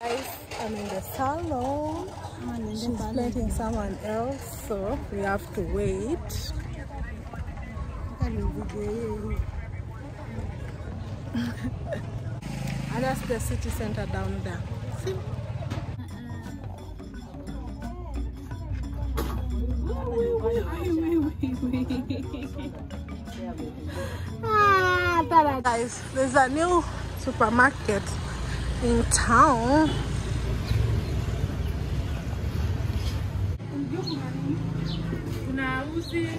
Guys, I'm in the salon. She's planting someone else, so we have to wait. and that's the city center down there. See? Ah. Guys, there's a new supermarket in town.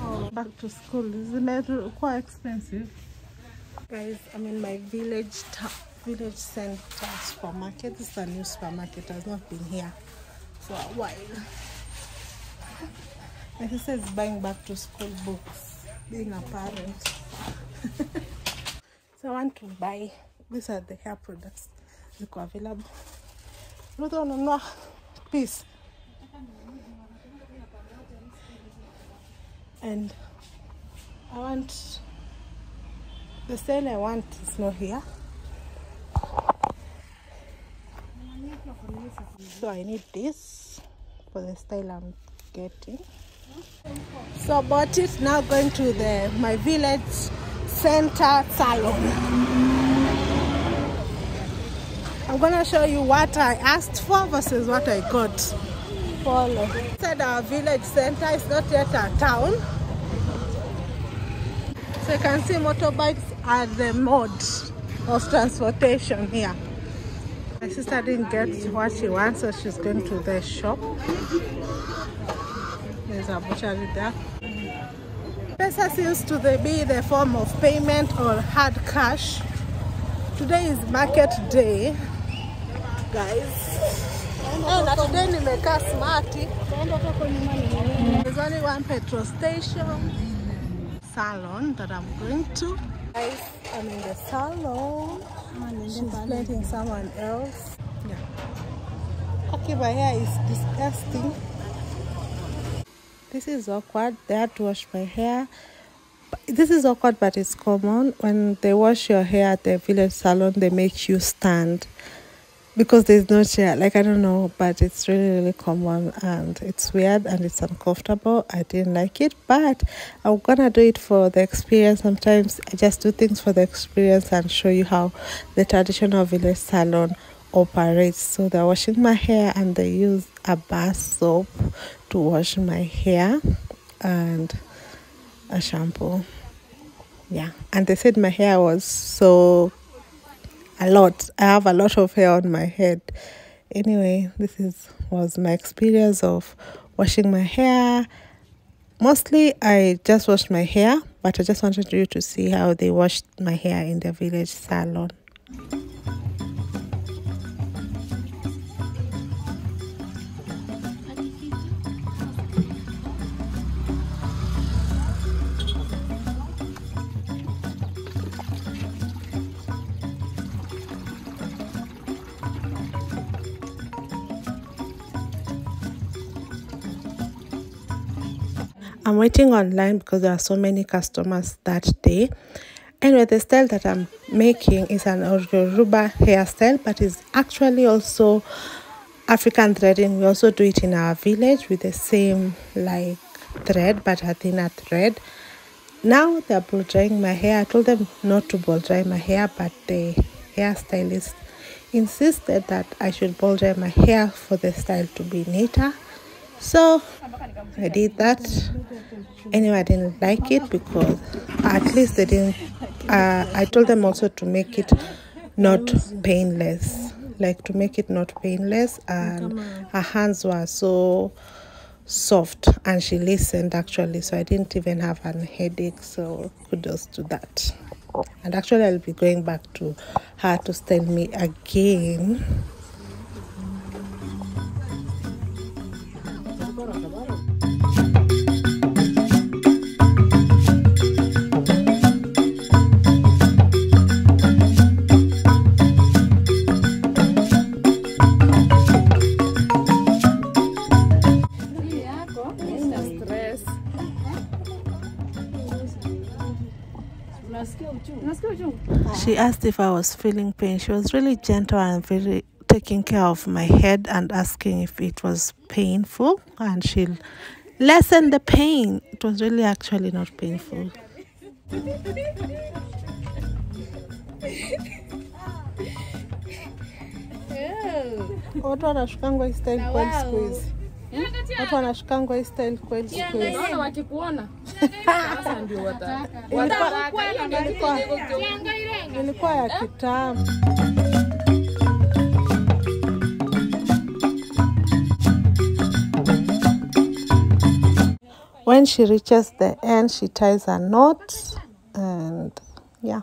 Oh, back to school, isn't it quite expensive? Guys, I'm in my village village center supermarket. This is a new supermarket. I've not been here for a while. My sister is buying back to school books, being a parent. so I want to buy, these are the hair products ziko available. Ruth unanunua please. And I want the style I want is not here. So I need this for the style I'm getting. So I bought it now going to the my village center salon. I'm gonna show you what I asked for versus what I got. Follow. Said our village center is not yet a town. So you can see motorbikes are the mode of transportation here. My sister didn't get what she wants, so she's going to the shop. There's a butchery there. Pesa seems to be the form of payment or hard cash. Today is market day, guys. Eh, na today nimekaa smarti. There's only one petrol station salon that I'm going to. Guys, I'm in the salon. She's planting someone else. Yeah. Okay, my hair is disgusting. This is awkward. They had to wash my hair. This is awkward, but it's common. When they wash your hair at the village salon, they make you stand because there's no chair. Like, I don't know, but it's really, really common and it's weird and it's uncomfortable. I didn't like it, but I'm gonna do it for the experience. Sometimes I just do things for the experience and show you how the traditional village salon operates. So they're washing my hair and they use a bar soap to wash my hair and a shampoo. Yeah, and they said my hair was so a lot. I have a lot of hair on my head. Anyway, this is was my experience of washing my hair. Mostly I just washed my hair, but I just wanted you to see how they washed my hair in the village salon. Waiting online because there are so many customers that day. Anyway, the style that I'm making is an Yoruba hairstyle, but it's actually also African threading. We also do it in our village with the same like thread, but a thinner thread. Now they're blow drying my hair. I told them not to blow dry my hair, but the hairstylist insisted that I should blow dry my hair for the style to be neater. So I did that. Anyway, I didn't like it because at least they didn't. Uh, I told them also to make it not painless, like to make it not painless, and her hands were so soft, and she listened actually. So I didn't even have a headache. So kudos to that. And actually, I'll be going back to her to style me again. Asked if I was feeling pain. She was really gentle and very taking care of my head and asking if it was painful and she'll lessen the pain. It was really actually not painful. Oh, Watu wanashukangwa hii style siku hizi. Watu wanashukangwa hii style kweli siku hizi. Naona wakikuona. Sasa ndio wata Ilikuwa- Ilikuwa ya kitambo. When she reaches the end, she ties a knot and yeah.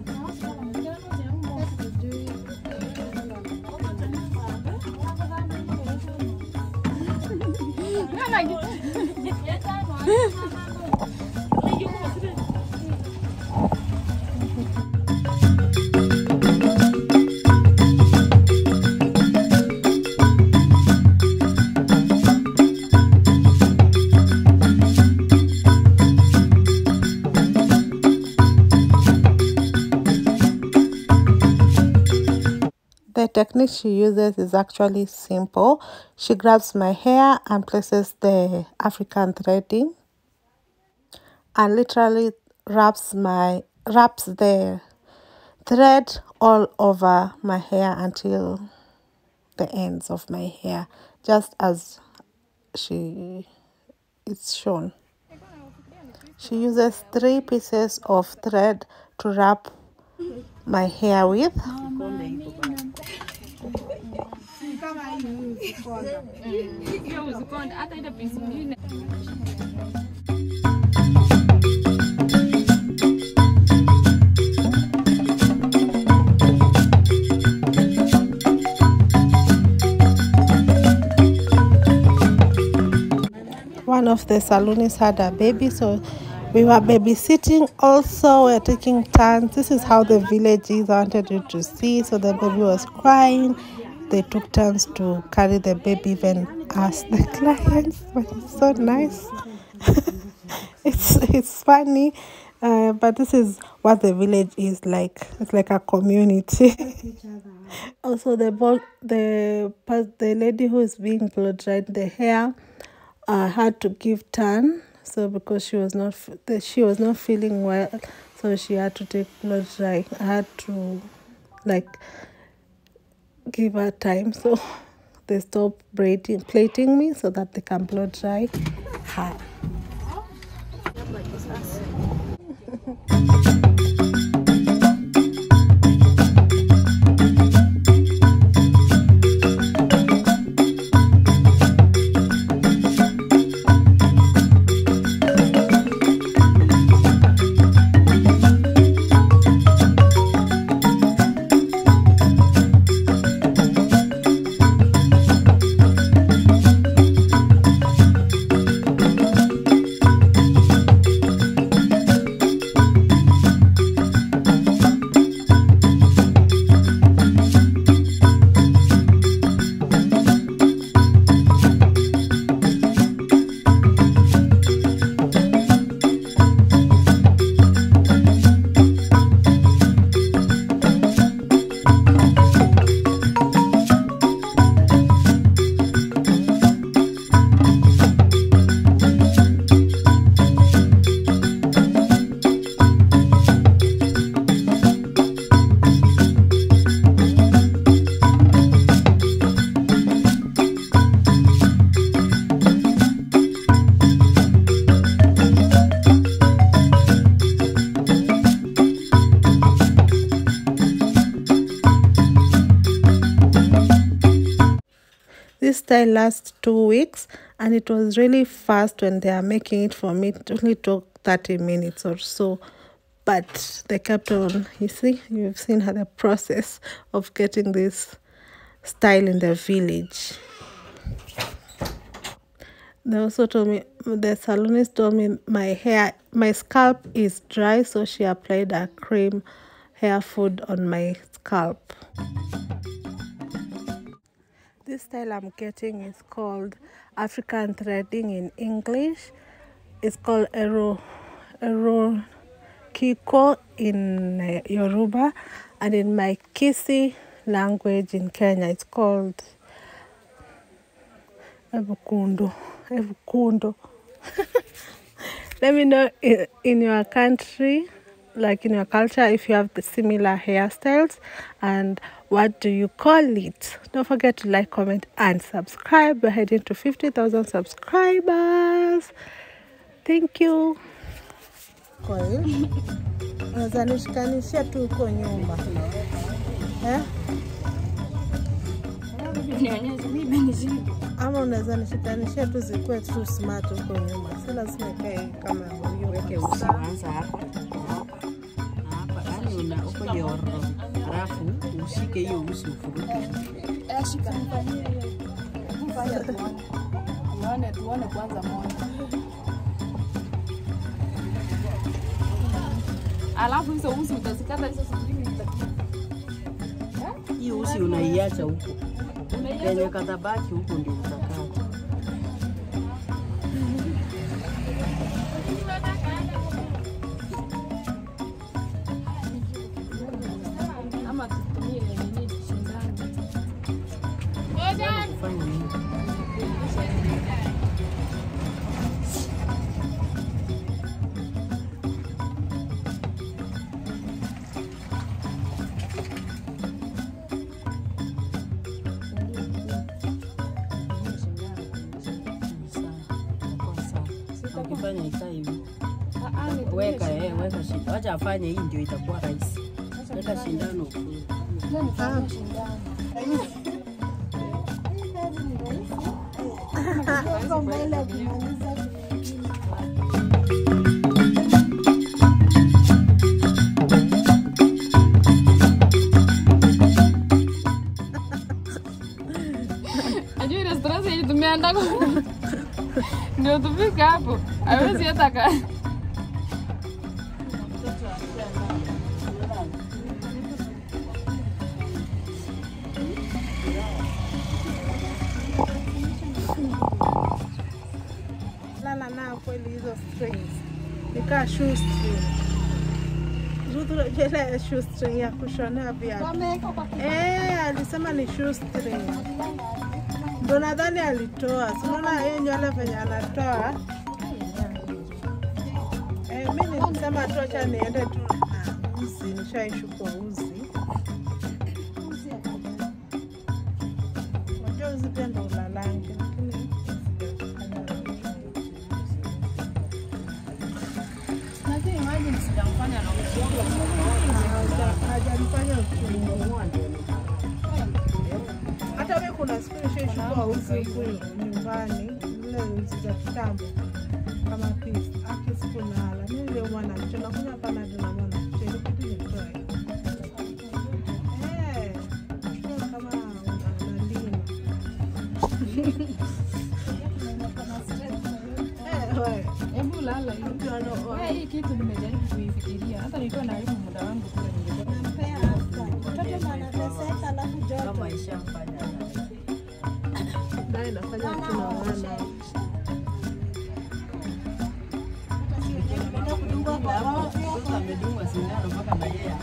technique she uses is actually simple. She grabs my hair and places the African threading and literally wraps my wraps the thread all over my hair until the ends of my hair just as she is shown. She uses three pieces of thread to wrap my hair with One of the saloonists had a baby so we were babysitting also we're taking turns. This is how the village is i wanted you to see so the baby was crying they took turns to carry the baby even as the clients but it's so nice. It's it's funny uh, but this is what the village is like. It's like a community. Also the ball the the lady who is being blow dried the hair uh, had to give turn. So because she was not she was not feeling well so she had to take blood dry had to like give her time so they stop braiding plating me so that they can blow dry her style lasts two weeks and it was really fast when they are making it for me. It only took 30 minutes or so. But they kept on, you see, you've seen how the process of getting this style in the village. They also told me the salonist told me my hair my scalp is dry, so she applied a cream hair food on my scalp. This style I'm getting is called African threading in English. It's called Ero Ero Kiko in uh, Yoruba, and in my Kisii language in Kenya, it's called Ebukundo. Ebukundo. Let me know in, in your country, like in your culture, if you have the similar hairstyles and what do you call it. Don't forget to like, comment, and subscribe. We're heading to 50,000 subscribers. Thank you. Kwa hiyo tu huko nyuma eh? Nionyeshe mimi nishike. ama unaweza nishikanishia tu zikuwe tu smart huko nyuma, si lazima ikae kama Weke hiyo. Uko nyororo, halafu ushike hiyo usi ufuruke. Eh, tuone. Tuone kwanza moja. Alafu hizo usi utazikata hizo Hiyo usi unaiacha huko, penye katabaki huko ndio utakata. funny. Ukifanya ikahivi weka, eh, weka shindano, wacha afanye. Hii ndio itakuwa rahisi. Weka shindano. Shindano. andar com. Deu tu ficar, pô. Aí você ia atacar. Nao kweli hizo strings. Nikaa shoestring. Ile shoestring ya kushonea viatu. Eh, alisema ni shoestring. Ndo nadhani alitoa. Sinaona hiyo nywele venye anatoa? Eh, mi nilisema tu acha niende tu na uzi. Nishaishuka uzi. Unajua uzi pia ndo Hata mi kuna siku nishaishukua uzi nyumbani, zile uzi za kitambo kama pisi aki siku nala mi niliumwa na kichwa nakunywa panado na mwana kichwa ilibidi nitoe. lala hii kitu nimejaribu kuifikiria, hata nikiwa naharibu muda wangu kule kama ishafanya naye nafanya kina maana amedungwa sindano mpaka na yeye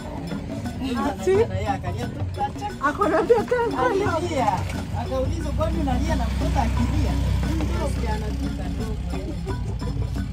akonaambia akaulizwa kwani unalia na mtoto akilia?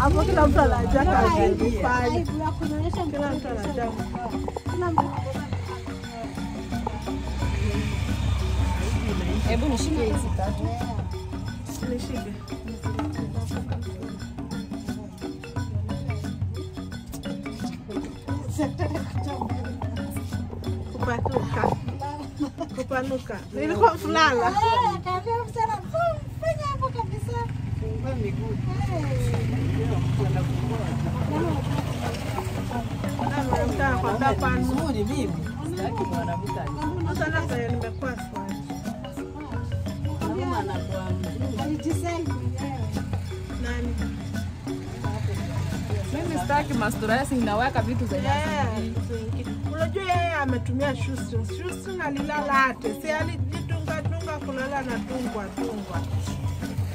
Hapo kila mtu anajua kazi alifanya. Kila mtu anajua. hebu nishike hizi tatu Nishike. Kupatuka. Kupanuka. Nilikuwa fulala. Kama mtaka kwambia mimi sitaki masturasi inaweka vitu zenye Unajua yeye ametumia shusu Shoestring alilala ate. Si alijitunga tunga kulala na tungwa tungwa.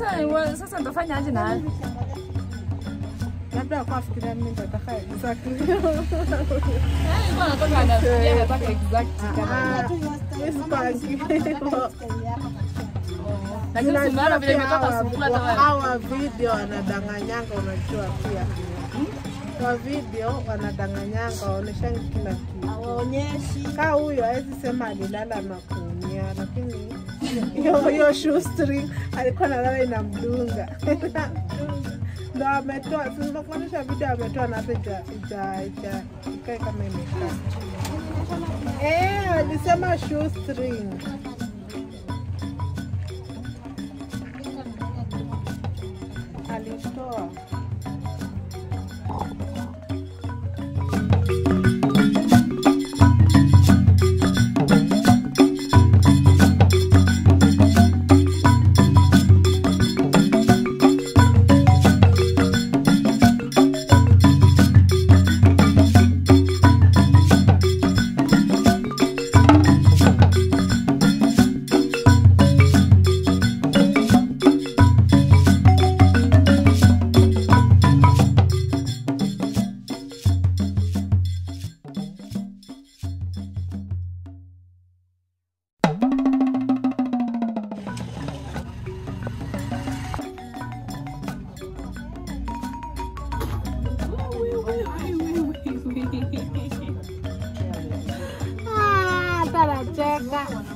sasa sasa nitafanya aje na labda kwa fikiria mimi. Yaani nilikuwa nataka anafikiria nataka exact kama hiyo. lakini tumeona vile imetoka sukula hata wewe hawa video wanadanganyanga, unajua pia. Kwa video wanadanganyanga, waoneshangi kila kitu. Kaa huyo hawezi sema alilala na kuumia, lakini hiyo shoestring alikuwa analala inamdunga ndo ametoa, simekuonyesha video ametoa na hata ikae kama imekaa. Eh, alisema shoestring. alitoa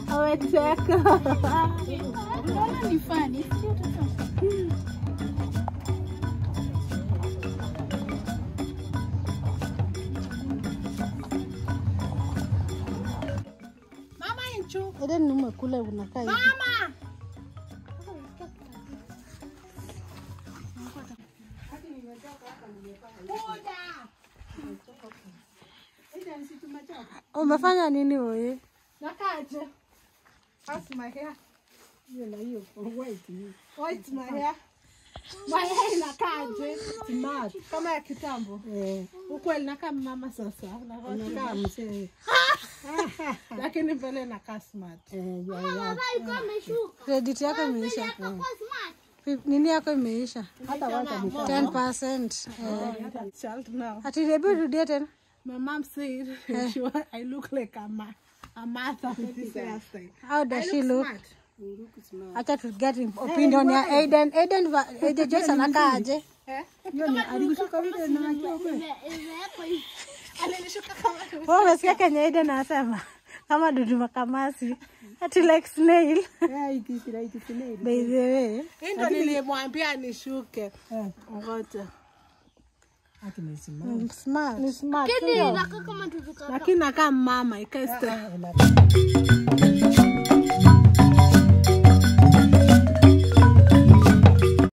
amecheka. Unaona ni fani, sio tofauti. Ile ni umekula unakaa hivi. Mama! Umefanya nini wewe? Nakaje? How's my hair? White my hair. My hair inakaje? Smart. Kama ya kitambo. Eh, Ukweli nakaa mama sasa. unakaa mzee. Lakini mbele nakaa smart. Eh, ya, ya. Credit yako imeisha. Nini yako imeisha? Hata wacha 10%. Eh. Child now. Ati hebu rudie tena. My mom said she I look like a ma Martha. How does I she look? look? Acha tu get opinion ya Aiden. Aiden Aiden just an aje? Eh? Alishuka Kenya Aiden asema kama dudu makamasi ati like snail. Yeah, it is like snail. By the way, ndio nilimwambia nishuke. Ngoja. Lakini nakaa kama lakini nakaa mama ikae